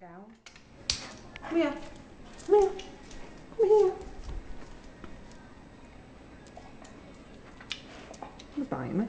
down. Come here. Come here. Come here. Me.